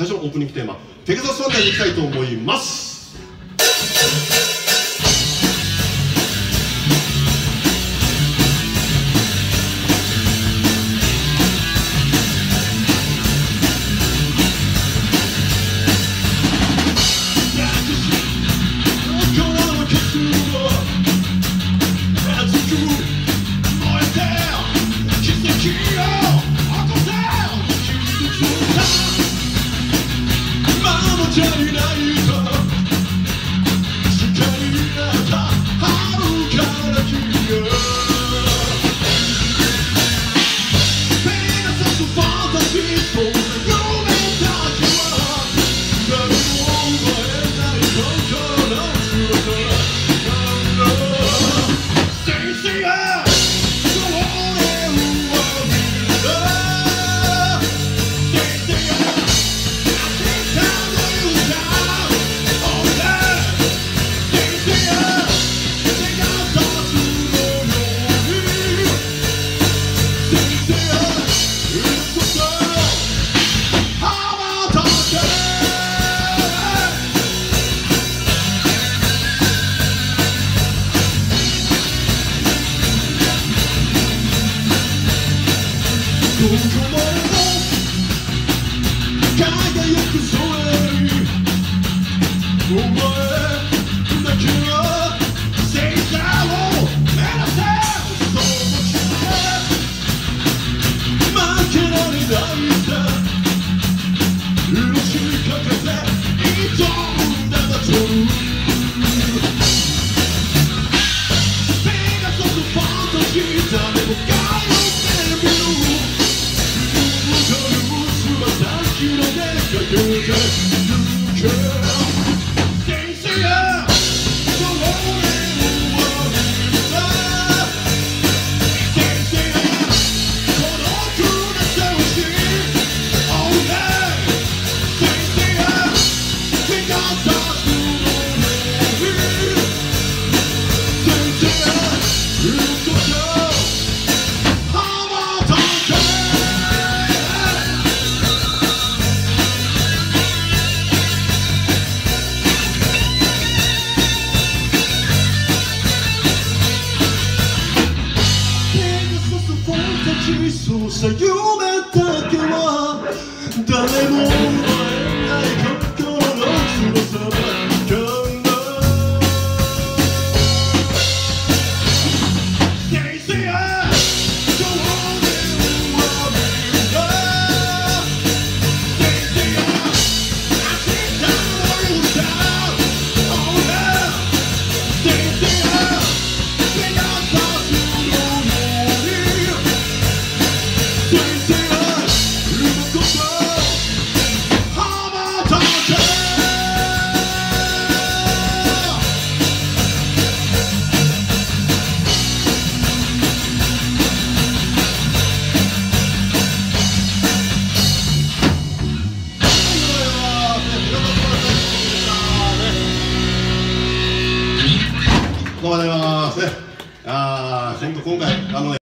最初のオープニングテーマペガサスワンダーにいきたいと思います。Come on! した夢だけは誰も奪えない。心の翼ます。ああ、本当今回、あのね、